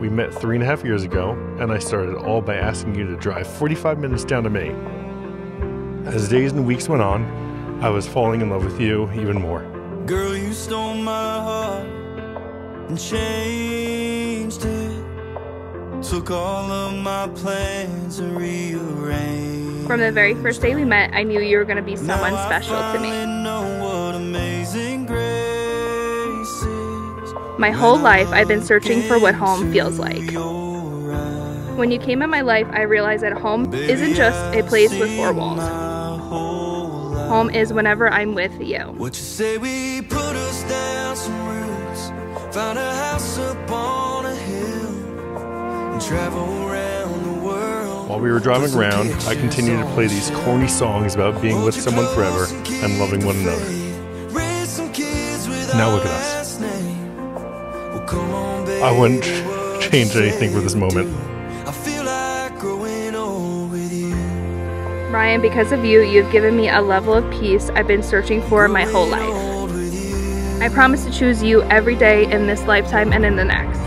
We met three and a half years ago, and I started all by asking you to drive 45 minutes down to me. As days and weeks went on, I was falling in love with you even more. Girl, you stole my heart and changed it. Took all of my plans and rearranged. From the very first day we met, I knew you were going to be someone special to me. My whole life, I've been searching for what home feels like. When you came in my life, I realized that home isn't just a place with four walls. My whole life. Home is whenever I'm with you. What you say we put us down some roots, found a house up on a hill, and travel around the world. While we were driving around, I continued to play these corny songs about being with someone forever and loving one another. Now look at us. I wouldn't change anything for this moment. I feel like growing old with you. Ryan, because of you, you've given me a level of peace I've been searching for my whole life. Old with you. I promise to choose you every day in this lifetime and in the next.